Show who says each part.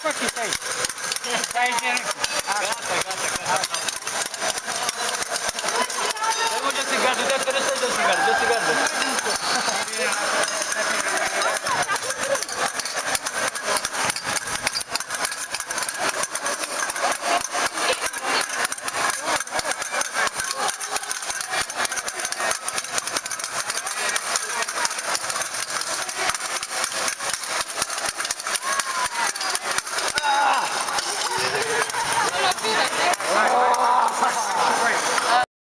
Speaker 1: gato aqui, tá aí. Tá aí vendo. Ah,
Speaker 2: gata, gata, gata. Eu vou cigarro, eu cigarro, dar cigarro.
Speaker 1: Tá